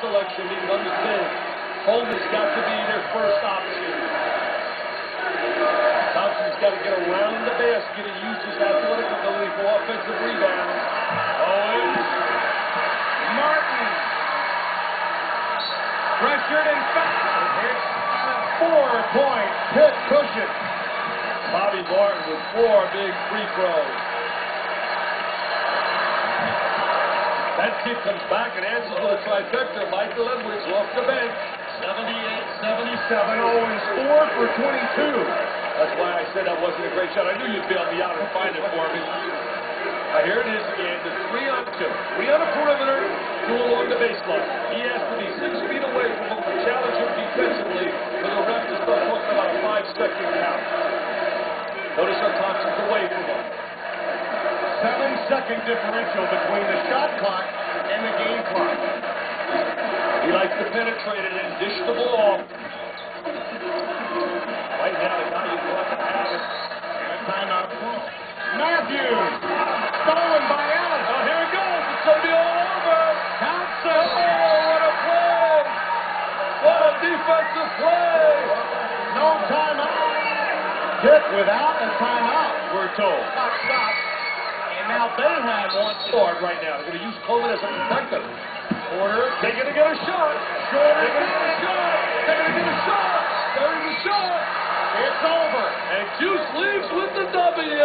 selection means understand Holman's got to be their first option. Thompson's got to get around the basket and use his athletic ability for offensive rebounds. Owens. Martin. Pressured and fouled. Four-point Pitt cushion. Bobby Martin with four big free throws. That kid comes back and answers with a trifecta. Michael Edwards off the bench. 78-77. Owens four for 22. That's why I said that wasn't a great shot. I knew you'd be on the out and find it for me. Uh, here it is again, the three on two. Three on the perimeter, two along the baseline. He has to be six feet away from him to challenge him defensively for the ref to start talking about a five-second count. Notice how Thompson's away from him. Seven-second differential between the clock and the game clock. He likes to penetrate it and dish the ball. Right now, the guy you want to have it. Timeout call. Matthews. Stolen by Allen. Oh, here it goes. It's going to be all over. Thompson. Oh, what a play. What a defensive play. No timeout. Pitt without a timeout, we're told. Stop, stop. Boeheim wants to guard right now. They're going to use Coleman as a protector. Porter, they're going to get a shot. Short. They're going to get a shot. They're going to get a shot. There's a shot. It's over. And Juice leaves with the W.